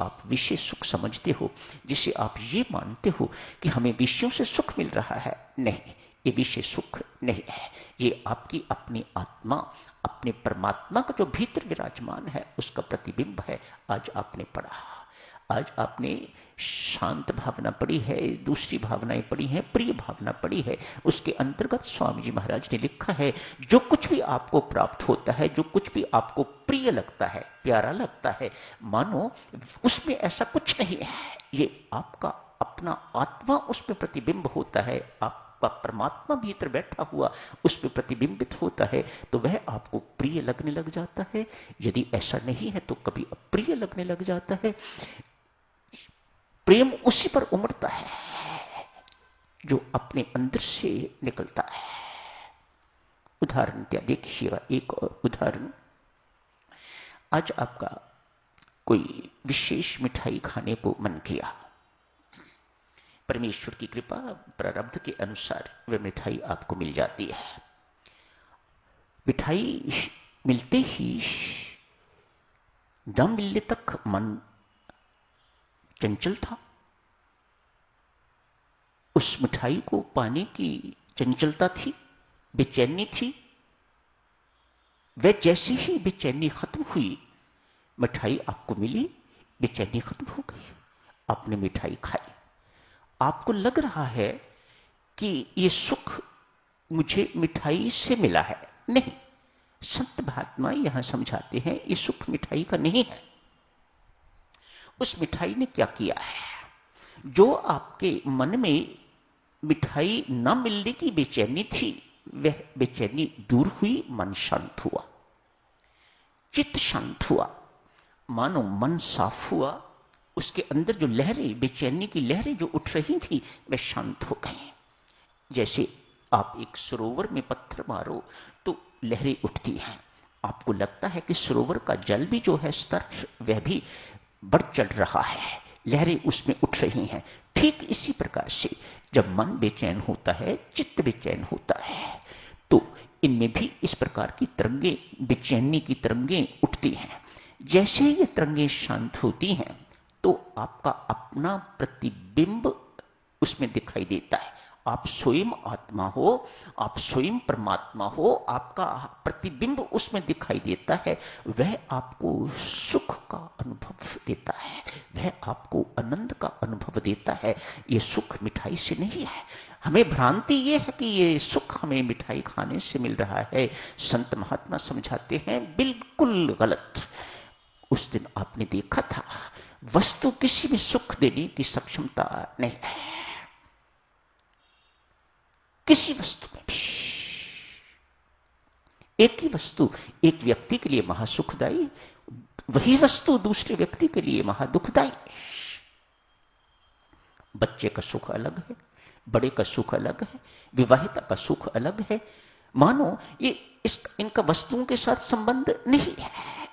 आप विषय सुख समझते हो, जिसे आप ये मानते हो कि हमें विषयों से सुख मिल रहा है। नहीं, ये विषय सुख नहीं है। ये आपकी अपनी आत्मा, अपने परमात्मा का जो भीतर विराजमान है, उसका प्रतिबिंब है। आज आपने पढ़ा। आज आपने शांत भावना पड़ी है, दूसरी भावनाएँ पड़ी हैं, प्रिय भावना पड़ी है, उसके अंतर्गत स्वामी जी महाराज ने लिखा है, जो कुछ भी आपको प्राप्त होता है, जो कुछ भी आपको प्रिय लगता है, प्यारा लगता है, मानो उसमें ऐसा कुछ नहीं है। ये आपका अपना आत्मा उसमें प्रतिबिंब होता है आप परमात्मा भीतर बैठा हुआ उस पर प्रतिबिंबित होता है तो वह आपको प्रिय लगने लग जाता है। यदि ऐसा नहीं है तो कभी अप्रिय लगने लग जाता है। प्रेम उसी पर उमड़ता है, जो अपने अंदर से निकलता है। उदाहरण क्या? देखिएगा, एक और उदाहरण। आज आपका कोई विशेष मिठाई खाने को मन किया। परमेश्वर की कृपा प्रारब्ध के अनुसार वह मिठाई आपको मिल जाती है। मिठाई मिलते ही न मिलने तक मन चंचल था। उस मिठाई को पाने की चंचलता थी, बेचैनी थी। वह जैसे ही बेचैनी खत्म हुई, मिठाई आपको मिली, बेचैनी खत्म हो गई। आपने मिठाई खाई। आपको लग रहा है कि ये सुख मुझे मिठाई से मिला है। नहीं, संत महात्मा यहाँ समझाते हैं, ये सुख मिठाई का नहीं है। उस मिठाई ने क्या किया है? जो आपके मन में मिठाई न मिलने की बेचैनी थी। वह बेचैनी दूर हुई, मन शांत हुआ। चित्त शांत हुआ। मानो मन साफ़ हुआ। उसके अंदर जो लहरें, बेचैनी की लहरें जो उठ रही थी वे शांत हो गई। जैसे आप एक सरोवर में पत्थर मारो तो लहरें उठती हैं। आपको लगता है कि सरोवर का जल भी जो है, स्तर, वह भी बढ़ चढ़ रहा है। लहरें उसमें उठ रही हैं। ठीक इसी प्रकार से जब मन बेचैन होता है, चित्त बेचैन होता है तो इनमें भी इस प्रकार की तरंगे, बेचैनी की तरंगे उठती हैं। जैसे ये तरंगे शांत होती हैं तो आपका अपना प्रतिबिंब उसमें दिखाई देता है। आप स्वयं आत्मा हो, आप स्वयं परमात्मा हो, आपका प्रतिबिंब उसमें दिखाई देता है, वह आपको सुख का अनुभव देता है, वह आपको आनंद का अनुभव देता है। ये सुख मिठाई से नहीं है। हमें भ्रांति ये है कि ये सुख हमें मिठाई खाने से मिल रहा है। संत महात्मा समझाते हैं, बिल्कुल गलत। उस दिन आपने देखा था, वस्तु किसी भी सुख देने की सक्षमता नहीं है। किसी वस्तु में भी एक ही वस्तु, एक व्यक्ति के लिए महासुखदायी वही वस्तु दूसरे व्यक्ति के लिए महादुखदायी बच्चे का सुख अलग है, बड़े का सुख अलग है, विवाहिता का सुख अलग है। मानो, ये इस, इनका वस्तुओं के साथ संबंध नहीं है।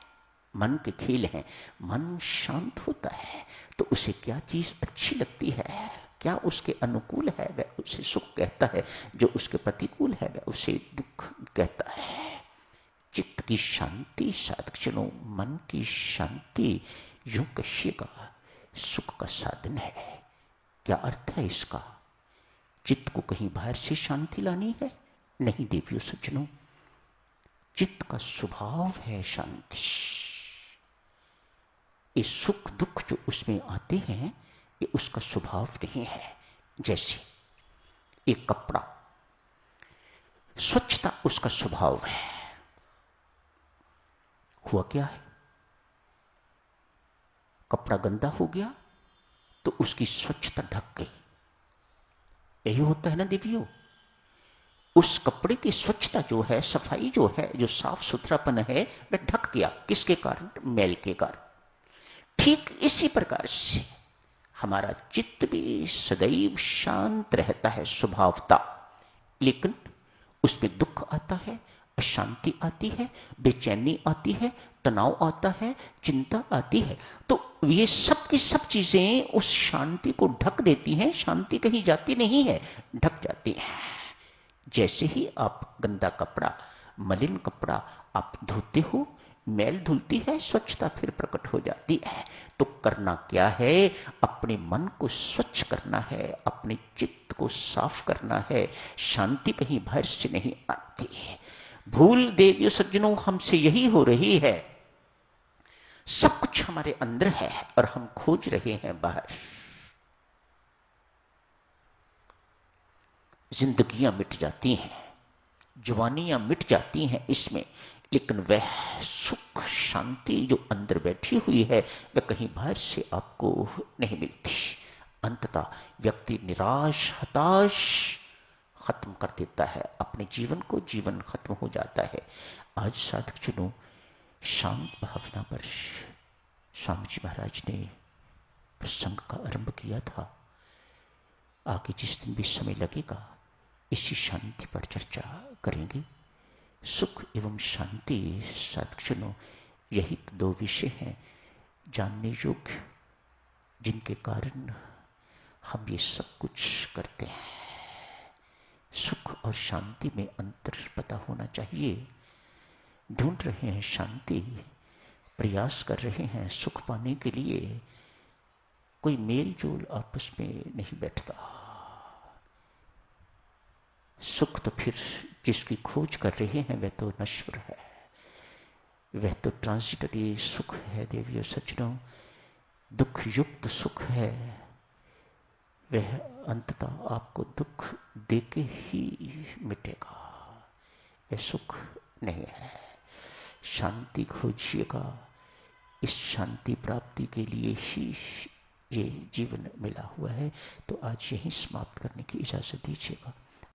मन के खेल हैं, मन शांत होता है तो उसे क्या चीज़ अच्छी लगती है? क्या उसके अनुकूल है? वह उसे सुख कहता है। जो उसके प्रतिकूल है, वह उसे दुख कहता है। चित्त की शांति साधक्षणों मन की शांति, यू का सुख का साधन है। क्या अर्थ है इसका? चित्त को कहीं बाहर से शांति लानी है? नहीं देवियों सज्जनों, चित्त का स्वभाव है शांति। ये सुख दुख जो उसमें आते हैं ये उसका स्वभाव नहीं है जैसे एक कपड़ा। स्वच्छता उसका स्वभाव है। हुआ क्या है? कपड़ा गंदा हो गया तो उसकी स्वच्छता ढक गई। यही होता है ना दिव्यो उस कपड़े की स्वच्छता जो है, सफ़ाई जो है, जो साफ़ सुथरापन है, वह ढक गया। किसके कारण? मैल के कारण। ठीक इसी प्रकार से हमारा चित्त भी सदैव शांत रहता है, स्वभावता। लेकिन उसमें दुख आता है, अशांति आती है, बेचैनी आती है, तनाव आता है, चिंता आती है। तो ये सब की सब चीज़ें उस शांति को ढक देती हैं, शांति कहीं जाती नहीं है, ढक जाती है। जैसे ही आप गंदा कपड़ा, मलिन कपड़ा आप धोते हो मैल धुलती है, स्वच्छता फिर प्रकट हो जाती है। तो करना क्या है? अपने मन को स्वच्छ करना है, अपने चित्त को साफ़ करना है। शांति कहीं बाहर से नहीं आती। है भूल देवियों सज्जनों, हमसे यही हो रही है। सब कुछ हमारे अंदर है और हम खोज रहे हैं बाहर। जिंदगियाँ मिट जाती हैं, जवानियाँ मिट जाती हैं इसमें। लेकिन वह सुख शांति जो अंदर बैठी हुई है, वह कहीं बाहर से आपको नहीं मिलती। अंततः व्यक्ति निराश, हताश खत्म कर देता है। अपने जीवन को जीवन खत्म हो जाता है। आज साधक चुनो शांत भावना पर स्वामी जी महाराज ने प्रसंग का आरंभ किया था। आगे जिस दिन भी समय लगेगा, इसी शांति पर चर्चा करेंगे। सुख एवं शांति सत्क्षणों यही तो दो विषय हैं जानने योग्य, जिनके कारण हम ये सब कुछ करते हैं। सुख और शांति में अंतर पता होना चाहिए। ढूंढ रहे हैं शांति, प्रयास कर रहे हैं सुख पाने के लिए। कोई मेल जोल आपस में नहीं बैठता। सुख तो फिर जिसकी खोज कर रहे हैं, वह तो नश्वर है। वह तो ट्रांसिटरी सुख है, देवियों, सज्जनों। दुख युक्त सुख है। वह अंततः आपको दुख देके ही मिटेगा। यह सुख नहीं है। शांति खोजिएगा। इस शांति प्राप्ति के लिए ही ये जीवन मिला हुआ है। तो आज यही समाप्त करने की इजाज़त दीजिएगा।